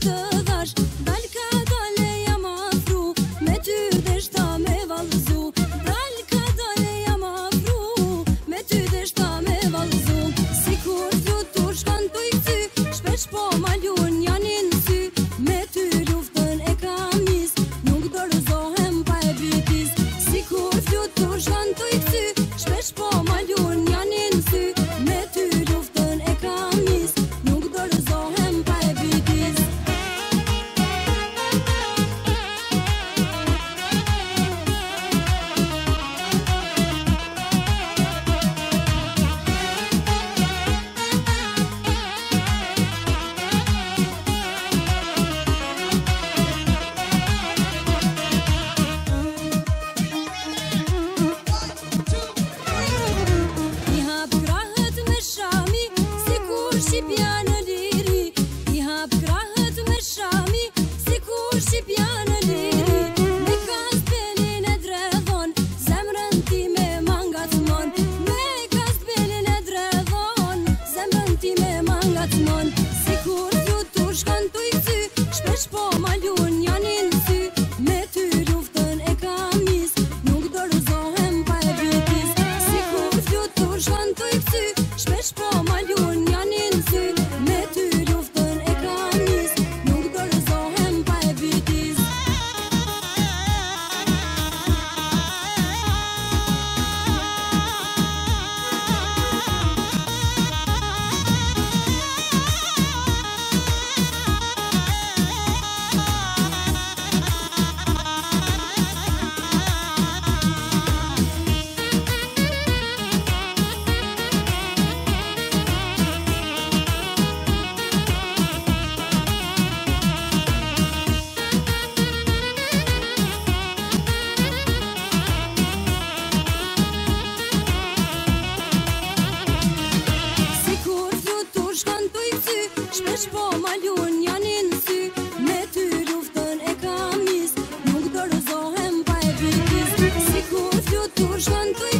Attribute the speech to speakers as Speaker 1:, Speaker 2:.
Speaker 1: good. Yeah. Surge en tu